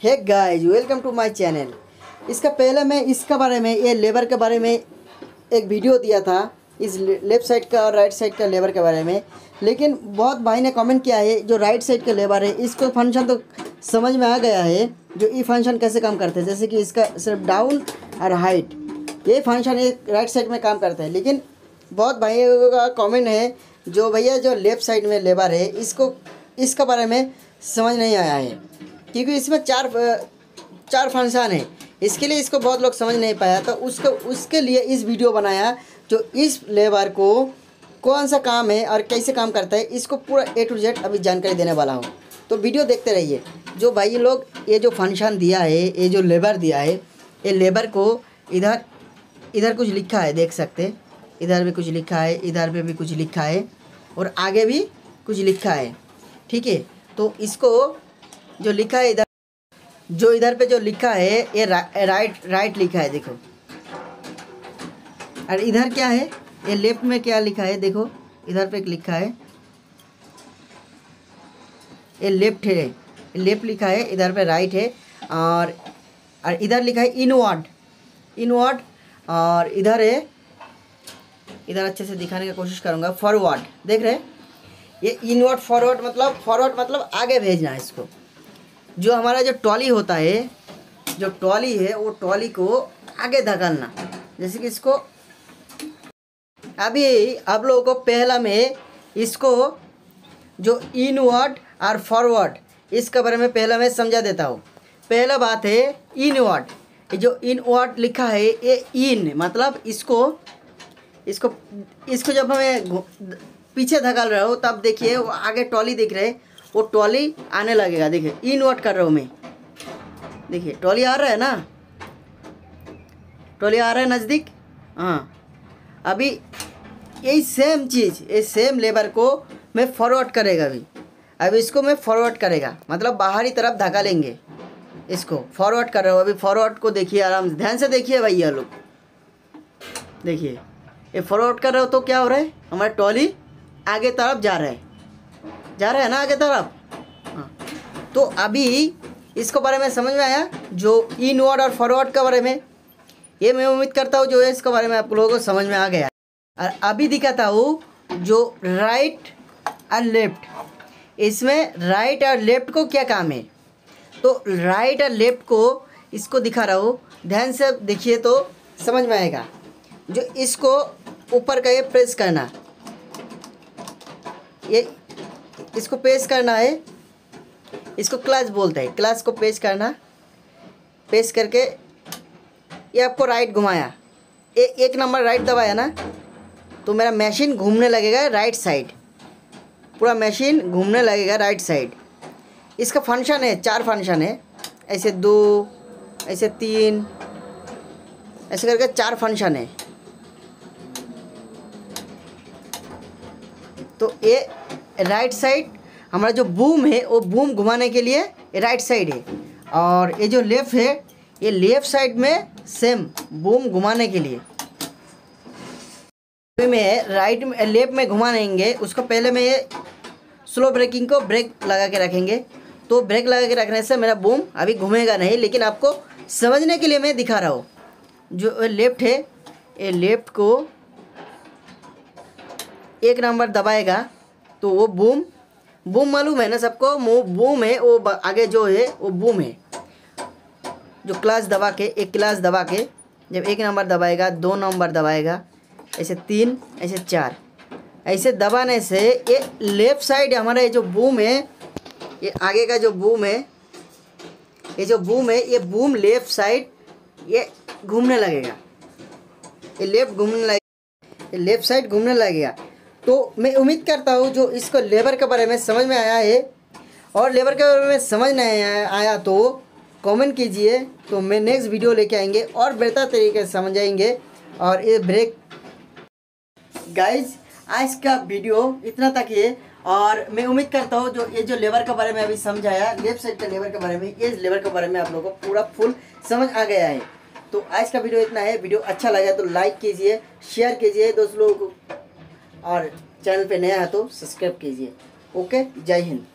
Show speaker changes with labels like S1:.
S1: Hey guys welcome to my channel इसका पहले मैं इसका बारे में, ये लेबर के बारे में एक वीडियो दिया था, इस लेफ़्ट साइड का और राइट साइड का लेबर के बारे में। लेकिन बहुत भाई ने कमेंट किया है, जो राइट साइड का लेबर है, इसको फ़ंक्शन तो समझ में आ गया है, जो ई फ़ंक्शन कैसे काम करते हैं। जैसे कि इसका सिर्फ़ डाउन और हाइट ये फ़ंक्शन एक राइट साइड में काम करता है। लेकिन बहुत भाइयों का कमेंट है, जो भैया जो लेफ़्ट साइड में लेबर है, इसको, इसका बारे में समझ नहीं आया है। क्योंकि इसमें चार चार फ़ंक्शन है। इसके लिए इसको बहुत लोग समझ नहीं पाया। तो उसको, उसके लिए इस वीडियो बनाया जो इस लेबर को कौन सा काम है और कैसे काम करता है, इसको पूरा ए टू जेड अभी जानकारी देने वाला हूँ। तो वीडियो देखते रहिए। जो भाई लोग, ये जो फ़ंक्शन दिया है, ये जो लेबर दिया है, ये लेबर को इधर इधर कुछ लिखा है, देख सकते इधर भी कुछ लिखा है, इधर पे भी कुछ लिखा है और आगे भी कुछ लिखा है। ठीक है? तो इसको जो लिखा है इधर जो इधर पे जो लिखा है ये रा, राइट राइट लिखा है देखो। और इधर क्या है? ये लेफ़्ट में क्या लिखा है देखो। इधर पे लिखा है। ये लेफ़्ट है। लेफ़्ट लिखा है इधर पे राइट है। और और इधर लिखा है इनवर्ड इनवर्ड और इधर है इधर अच्छे से दिखाने की कोशिश करूँगा फॉरवर्ड देख रहे हैं? ये इनवर्ड फॉरवर्ड मतलब फॉरवर्ड मतलब आगे भेजना है इसको। जो हमारा जो ट्रॉली होता है, जो ट्रॉली है, वो ट्रॉली को आगे धकलना। जैसे कि इसको, अभी आप लोगों को पहला में इसको जो इनवर्ड और फॉरवर्ड इसके बारे में पहला मैं समझा देता हूँ। पहला बात है इनवर्ड जो इनवर्ड लिखा है, ये इन मतलब इसको इसको इसको जब हमें पीछे धकाल रहे हो, तब देखिए वो आगे ट्रॉली दिख रहे वो ट्रॉली आने लगेगा, देखिए, इनवर्ट कर रहा हूँ मैं। देखिए, ट्रॉली आ रहा है ना? ट्रॉली आ रहा है नज़दीक? हाँ। अभी यही सेम चीज़, ये सेम लेबर को मैं फॉरवर्ड करेगा अभी। अब इसको मैं फॉरवर्ड करेगा मतलब बाहरी तरफ़ धका लेंगे। इसको फॉरवर्ड कर रहा हूँ, अभी फॉरवर्ड को देखिए आराम से। ध्यान से देखिए भैया लोग। देखिए, ये फॉरवर्ड कर रहे हो तो क्या हो रहा है? हमारा ट्रॉली आगे तरफ़ जा रहा है। जा रहा है ना आगे तरफ़? हाँ। तो अभी इसको बारे में समझ में आया? जो इनवर्ड और फॉरवर्ड के बारे में। ये मैं उम्मीद करता हूँ जो है इसके बारे में आप लोगों को समझ में आ गया। और अभी दिखाता हूँ जो राइट और लेफ़्ट इसमें राइट और लेफ़्ट को क्या काम है? तो राइट और लेफ़्ट को इसको दिखा रहा हूँ। ध्यान से देखिए तो समझ में आएगा। जो इसको ऊपर का ये प्रेस करना। ये इसको पेश करना है। इसको क्लास बोलते हैं। क्लास को पेश करना। पेश करके ये आपको राइट घुमाया। एक नंबर राइट दबाया ना तो मेरा मशीन घूमने लगेगा राइट साइड पूरा मशीन घूमने लगेगा राइट साइड इसका फ़ंक्शन है, चार फ़ंक्शन है। ऐसे दो, ऐसे तीन, ऐसे करके चार फ़ंक्शन है। तो ये राइट साइड हमारा जो बूम है, वो बूम घुमाने के लिए राइट साइड है। और ये जो लेफ़्ट है, ये लेफ़्ट साइड में सेम बूम घुमाने के लिए। में राइट में लेफ़्ट में घुमाएँगे, उसको पहले में ये स्लो ब्रेकिंग को ब्रेक लगा के रखेंगे। तो ब्रेक लगा के रखने से मेरा बूम अभी घूमेगा नहीं, लेकिन आपको समझने के लिए मैं दिखा रहा हूँ। जो लेफ़्ट है, ये लेफ़्ट को एक नंबर दबाएगा। तो वो बूम बूम मालूम है ना सबको? बूम है, वो आगे जो है, वो बूम है। जो क्लास दबा के, एक क्लास दबा के, जब एक नंबर दबाएगा, दो नंबर दबाएगा, ऐसे तीन, ऐसे चार। ऐसे दबाने से ये लेफ़्ट साइड हमारा ये जो बूम है, ये आगे का जो बूम है, ये जो बूम है, ये बूम लेफ़्ट साइड ये घूमने लगेगा। ये लेफ़्ट घूमने लगेगा लेफ़्ट साइड घूमने लगेगा। तो मैं उम्मीद करता हूँ जो इसको लेबर के बारे में समझ में आया है और लेबर के बारे में समझ नहीं आया, तो कमेंट कीजिए तो मैं नेक्स्ट वीडियो लेके आएँगे और बेहतर तरीके से समझाएँगे और ये ब्रेक गाइज़ आज का वीडियो इतना तक ही है और मैं उम्मीद करता हूँ जो ये जो लेबर के बारे में अभी समझाया लेफ़्ट साइड के लेबर के बारे में ये लेबर के बारे में आप लोगों को पूरा फुल समझ आ गया है। तो आज का वीडियो इतना है वीडियो अच्छा लगा तो लाइक कीजिए शेयर कीजिए दोस्त लोगों को और चैनल पे नया है तो सब्सक्राइब कीजिए। ओके? जय हिंद।